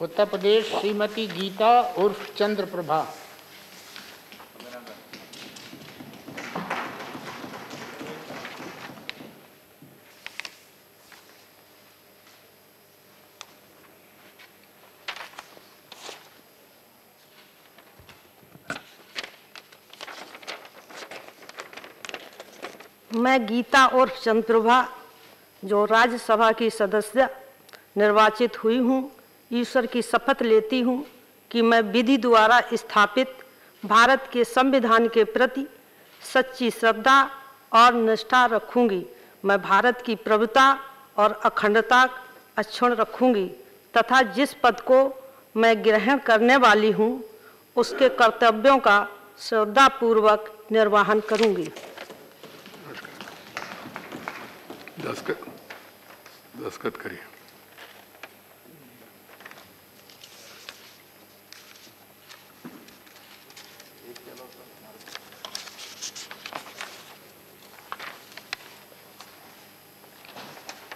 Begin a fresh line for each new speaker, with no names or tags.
उत्तर प्रदेश, श्रीमती गीता उर्फ़ चंद्र प्रभा
मैं गीता और चंद्रभा जो राज्यसभा की सदस्य, निर्वाचित हुई हूँ। ईश्वर की शपथ लेती हूँ कि मैं विधि द्वारा स्थापित भारत के संविधान के प्रति सच्ची श्रद्धा और निष्ठा रखूँगी। मैं भारत की प्रभुता और अखंडता अक्षुण रखूँगी तथा जिस पद को मैं ग्रहण करने वाली हूँ, उसके कर्तव्यों का श्रद्धापूर्वक निर्वहन करूँगी।
दस्खत दस्खत करिए।